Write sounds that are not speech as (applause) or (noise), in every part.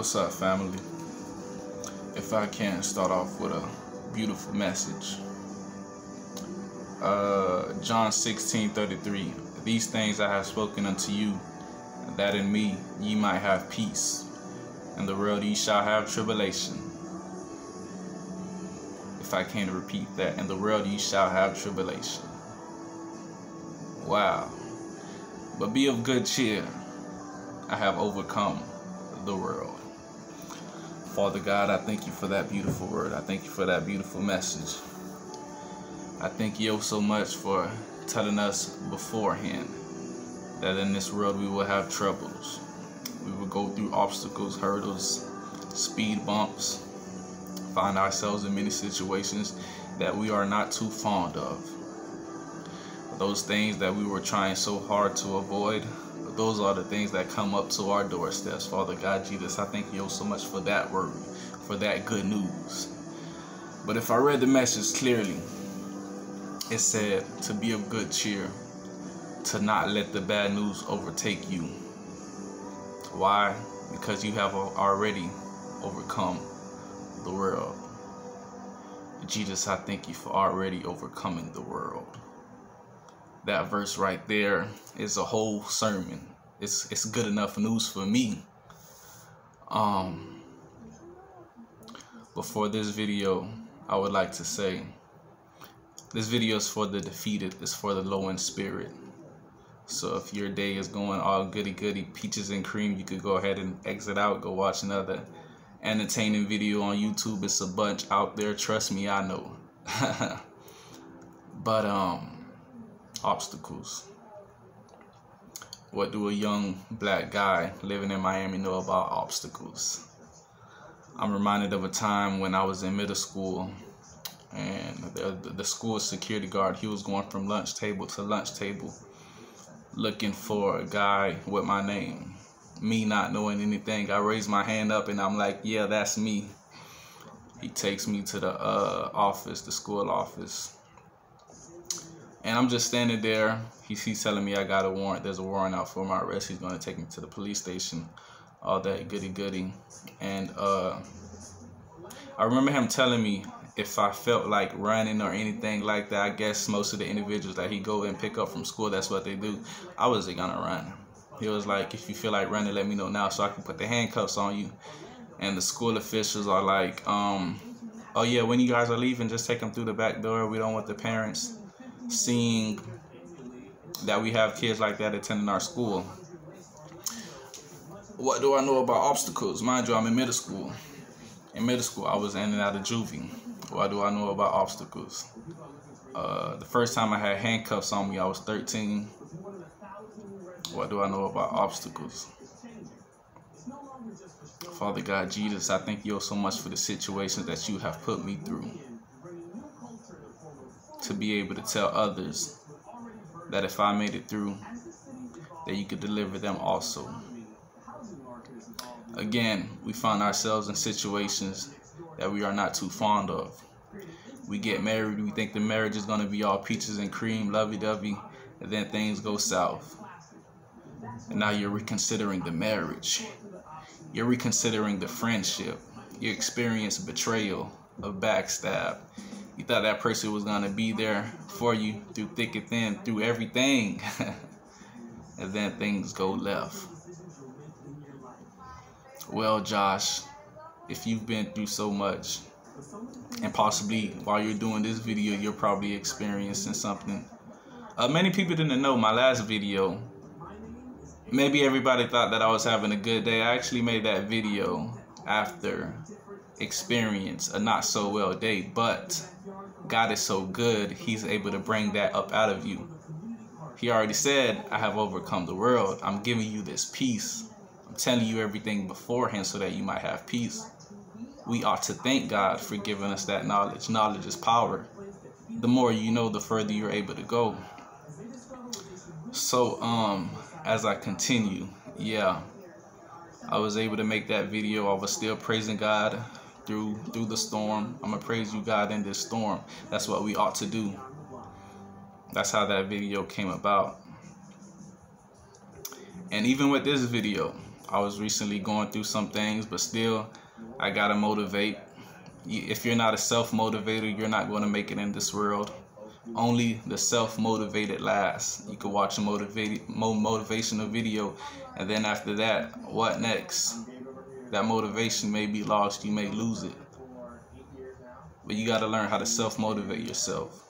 What's up, family? If I can start off with a beautiful message. Uh, John 16 33. These things I have spoken unto you, that in me ye might have peace. In the world ye shall have tribulation. If I can repeat that, in the world ye shall have tribulation. Wow. But be of good cheer. I have overcome the world. Father God, I thank you for that beautiful word. I thank you for that beautiful message. I thank you so much for telling us beforehand that in this world we will have troubles. We will go through obstacles, hurdles, speed bumps, find ourselves in many situations that we are not too fond of. Those things that we were trying so hard to avoid, those are the things that come up to our doorsteps. Father God Jesus, I thank you so much for that word, for that good news. But if I read the message clearly, it said to be of good cheer, to not let the bad news overtake you. Why? Because you have already overcome the world. Jesus, I thank you for already overcoming the world. That verse right there is a whole sermon. It's it's good enough news for me. Um before this video, I would like to say this video is for the defeated, it's for the low in spirit. So if your day is going all goody goody, peaches and cream, you could go ahead and exit out, go watch another entertaining video on YouTube. It's a bunch out there, trust me, I know. (laughs) but um obstacles. What do a young black guy living in Miami know about obstacles? I'm reminded of a time when I was in middle school and the, the school security guard, he was going from lunch table to lunch table looking for a guy with my name. Me not knowing anything, I raise my hand up and I'm like, yeah, that's me. He takes me to the uh, office, the school office. And I'm just standing there. He's, he's telling me I got a warrant. There's a warrant out for my arrest. He's going to take me to the police station. All that goody goody. And uh, I remember him telling me if I felt like running or anything like that. I guess most of the individuals that he go and pick up from school, that's what they do. I wasn't going to run. He was like, if you feel like running, let me know now so I can put the handcuffs on you. And the school officials are like, um, oh yeah, when you guys are leaving, just take them through the back door. We don't want the parents seeing that we have kids like that attending our school. What do I know about obstacles? Mind you, I'm in middle school. In middle school, I was in and out of juvie. What do I know about obstacles? Uh, the first time I had handcuffs on me, I was 13. What do I know about obstacles? Father God, Jesus, I thank you so much for the situations that you have put me through to be able to tell others that if I made it through, that you could deliver them also. Again, we find ourselves in situations that we are not too fond of. We get married, we think the marriage is going to be all peaches and cream, lovey-dovey, and then things go south. And now you're reconsidering the marriage. You're reconsidering the friendship. You experience betrayal, a backstab, you thought that person was gonna be there for you through thick and thin, through everything. (laughs) and then things go left. Well, Josh, if you've been through so much, and possibly while you're doing this video, you're probably experiencing something. Uh, many people didn't know my last video. Maybe everybody thought that I was having a good day. I actually made that video after experience a not so well day, but God is so good, He's able to bring that up out of you. He already said, I have overcome the world. I'm giving you this peace. I'm telling you everything beforehand so that you might have peace. We ought to thank God for giving us that knowledge. Knowledge is power. The more you know, the further you're able to go. So, um, as I continue, yeah, I was able to make that video. I was still praising God through through the storm. I'm gonna praise you, God, in this storm. That's what we ought to do. That's how that video came about. And even with this video, I was recently going through some things, but still, I gotta motivate. If you're not a self motivator, you're not going to make it in this world. Only the self motivated last. You can watch a motivated, motivational video, and then after that, what next? That motivation may be lost, you may lose it. But you got to learn how to self motivate yourself.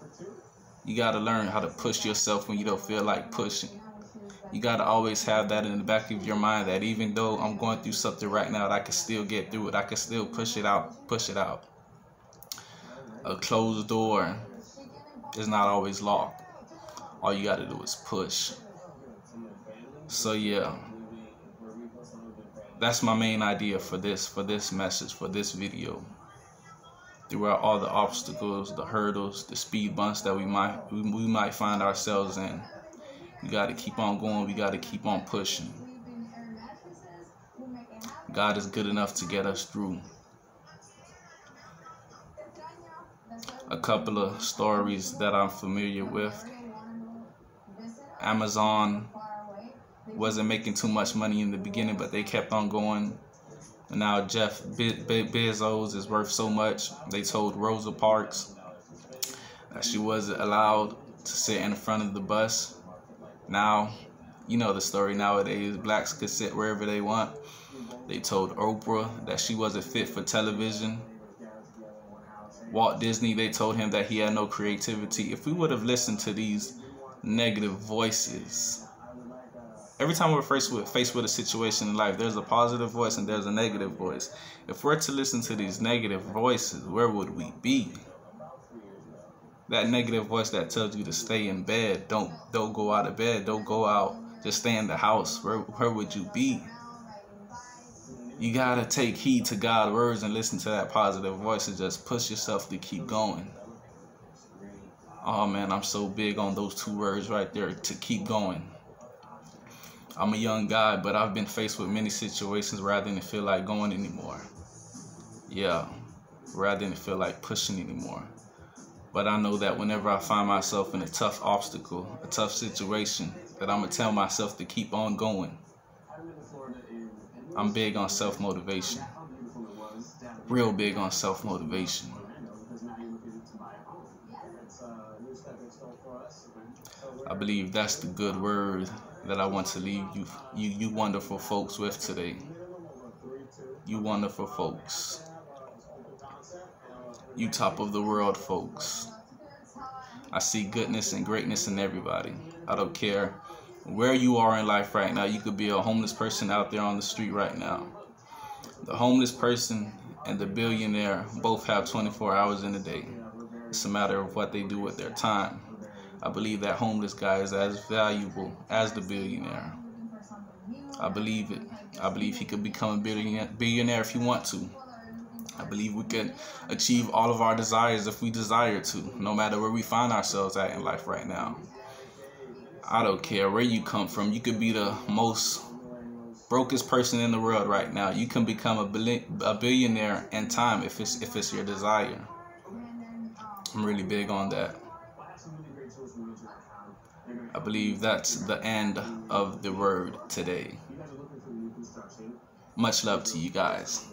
You got to learn how to push yourself when you don't feel like pushing. You got to always have that in the back of your mind that even though I'm going through something right now, that I can still get through it. I can still push it out, push it out. A closed door is not always locked. All you got to do is push. So yeah. That's my main idea for this for this message for this video throughout all the obstacles, the hurdles, the speed bumps that we might we, we might find ourselves in. We got to keep on going. We got to keep on pushing. God is good enough to get us through. A couple of stories that I'm familiar with. Amazon wasn't making too much money in the beginning, but they kept on going now Jeff Be- Be- Bezos is worth so much. They told Rosa Parks that she wasn't allowed to sit in front of the bus. Now, you know the story nowadays. Blacks could sit wherever they want. They told Oprah that she wasn't fit for television. Walt Disney, they told him that he had no creativity. If we would have listened to these negative voices every time we're faced with faced with a situation in life, there's a positive voice and there's a negative voice. If we're to listen to these negative voices, where would we be? That negative voice that tells you to stay in bed, don't don't go out of bed, don't go out, just stay in the house. Where where would you be? You gotta take heed to God's words and listen to that positive voice and just push yourself to keep going. Oh man, I'm so big on those two words right there to keep going. I'm a young guy, but I've been faced with many situations I didn't feel like going anymore. Yeah, I didn't feel like pushing anymore. But I know that whenever I find myself in a tough obstacle, a tough situation, that I'm going to tell myself to keep on going. I'm big on self motivation. Real big on self motivation. I believe that's the good word that I want to leave you, you, you wonderful folks with today. You wonderful folks. You top of the world folks. I see goodness and greatness in everybody. I don't care where you are in life right now. You could be a homeless person out there on the street right now. The homeless person and the billionaire both have 24 hours in a day. It's a matter of what they do with their time. I believe that homeless guy is as valuable as the billionaire. I believe it. I believe he could become a billionaire, if he want to. I believe we can achieve all of our desires if we desire to, no matter where we find ourselves at in life right now. I don't care where you come from. You could be the most brokest person in the world right now. You can become a, a billionaire in time if it's if it's your desire. I'm really big on that. I believe that's the end of the word today. Much love to you guys.